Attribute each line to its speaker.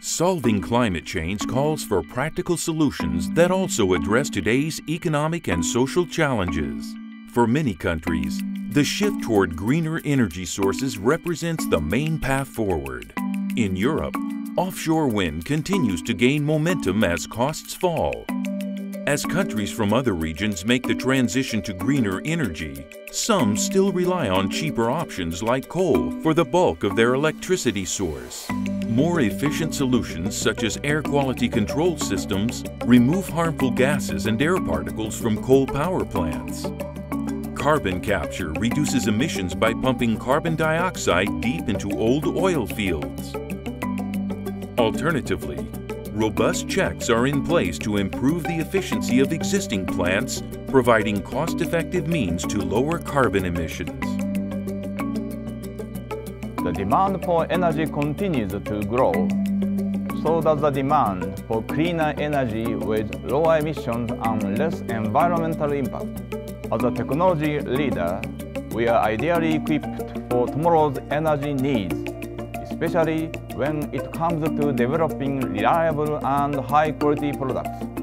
Speaker 1: Solving climate change calls for practical solutions that also address today's economic and social challenges. For many countries, the shift toward greener energy sources represents the main path forward. In Europe, offshore wind continues to gain momentum as costs fall. As countries from other regions make the transition to greener energy, some still rely on cheaper options like coal for the bulk of their electricity source. More efficient solutions such as air quality control systems remove harmful gases and air particles from coal power plants. Carbon capture reduces emissions by pumping carbon dioxide deep into old oil fields. Alternatively, robust checks are in place to improve the efficiency of existing plants, providing cost-effective means to lower carbon emissions.
Speaker 2: The demand for energy continues to grow. So does the demand for cleaner energy with lower emissions and less environmental impact. As a technology leader, we are ideally equipped for tomorrow's energy needs, especially when it comes to developing reliable and high-quality products.